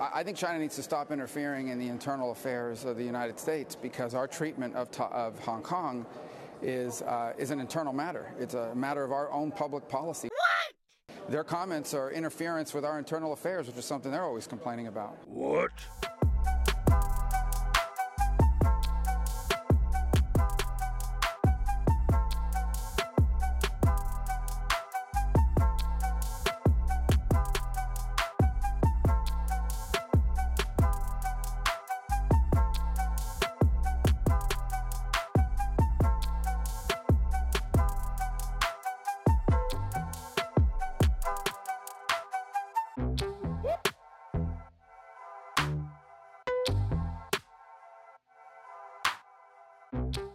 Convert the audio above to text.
I think China needs to stop interfering in the internal affairs of the United States because our treatment of, of Hong Kong is, uh, is an internal matter. It's a matter of our own public policy. What? Their comments are interference with our internal affairs, which is something they're always complaining about. What? Thank you